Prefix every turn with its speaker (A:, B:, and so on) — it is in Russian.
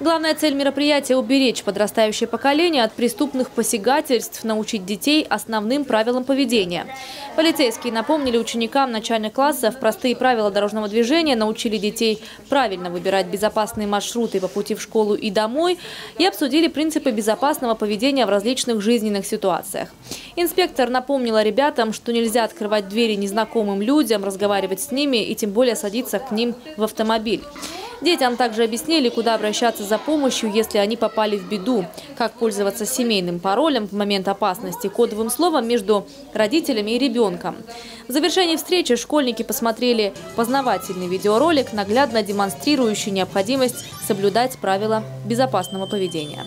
A: Главная цель мероприятия – уберечь подрастающее поколение от преступных посягательств, научить детей основным правилам поведения. Полицейские напомнили ученикам начальных классов простые правила дорожного движения, научили детей правильно выбирать безопасные маршруты по пути в школу и домой и обсудили принципы безопасного поведения в различных жизненных ситуациях. Инспектор напомнила ребятам, что нельзя открывать двери незнакомым людям, разговаривать с ними и тем более садиться к ним в автомобиль. Детям также объяснили, куда обращаться за помощью, если они попали в беду, как пользоваться семейным паролем в момент опасности, кодовым словом между родителями и ребенком. В завершении встречи школьники посмотрели познавательный видеоролик, наглядно демонстрирующий необходимость соблюдать правила безопасного поведения.